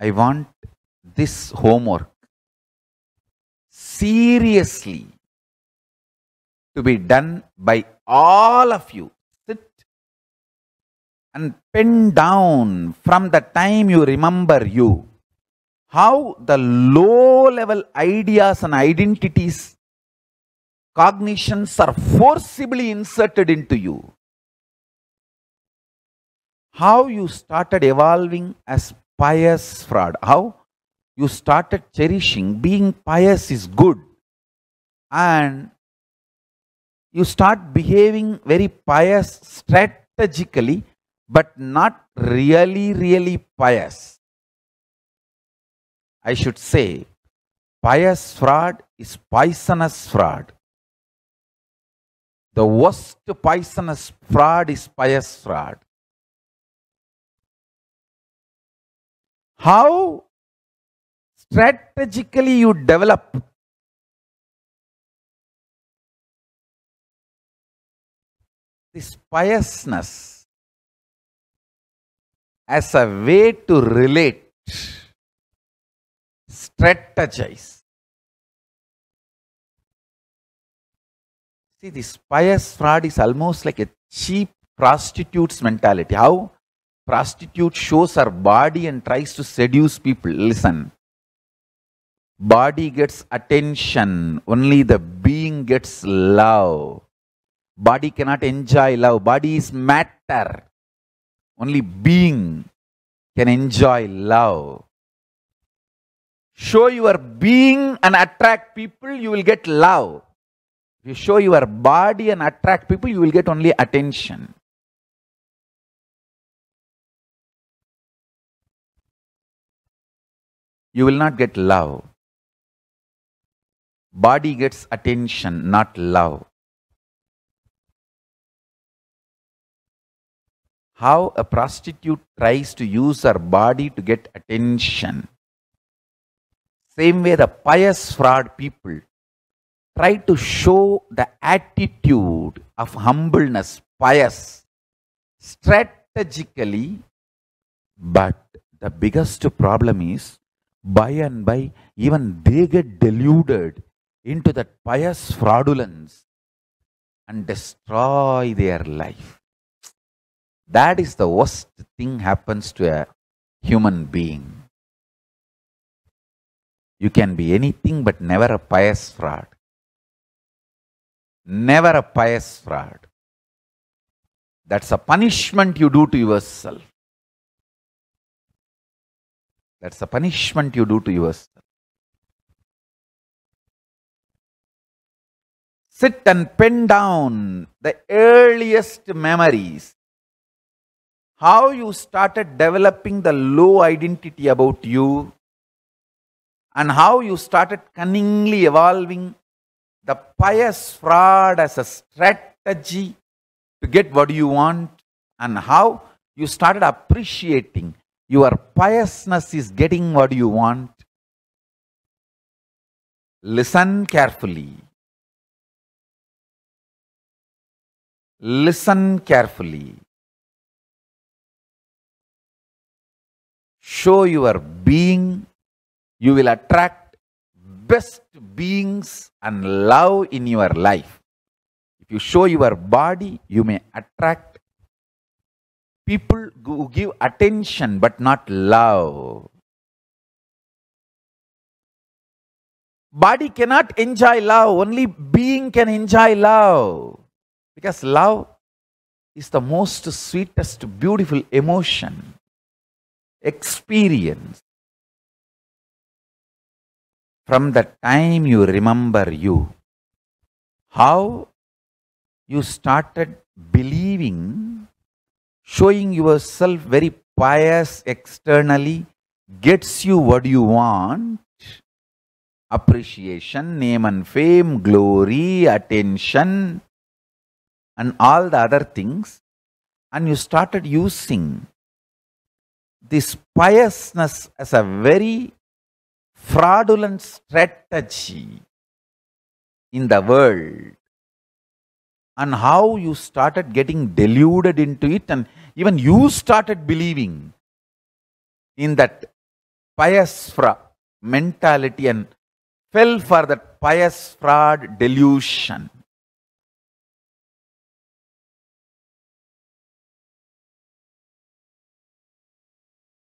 I want this homework seriously to be done by all of you. Sit and pen down from the time you remember you how the low level ideas and identities, cognitions are forcibly inserted into you. How you started evolving as pious fraud. How you started cherishing being pious is good. And you start behaving very pious strategically, but not really, really pious. I should say, pious fraud is poisonous fraud. The worst poisonous fraud is pious fraud. How strategically you develop this piousness as a way to relate, strategize. See, this pious fraud is almost like a cheap prostitute's mentality. How prostitute shows her body and tries to seduce people. Listen. Body gets attention, only the being gets love. Body cannot enjoy love. Body is matter. Only being can enjoy love. Show your being and attract people, you will get love. If you show your body and attract people, you will get only attention. You will not get love. Body gets attention, not love. How a prostitute tries to use her body to get attention. Same way, the pious fraud people try to show the attitude of humbleness, pious, strategically, but the biggest problem is by and by, even they get deluded into that pious fraudulence and destroy their life. That is the worst thing happens to a human being. You can be anything but never a pious fraud. Never a pious fraud. That's a punishment you do to yourself. That's the punishment you do to yourself. Sit and pen down the earliest memories. How you started developing the low identity about you, and how you started cunningly evolving the pious fraud as a strategy to get what you want, and how you started appreciating your piousness is getting what you want. Listen carefully. Listen carefully. Show your being. You will attract best beings and love in your life. If you show your body, you may attract people who give attention but not love. Body cannot enjoy love, only being can enjoy love. Because love is the most sweetest, beautiful emotion, experience. From the time you remember you, how you started believing, showing yourself very pious externally, gets you what you want. Appreciation, name and fame, glory, attention, and all the other things, and you started using this piousness as a very fraudulent strategy in the world, and how you started getting deluded into it, and even you started believing in that pious fraud mentality and fell for that pious fraud delusion.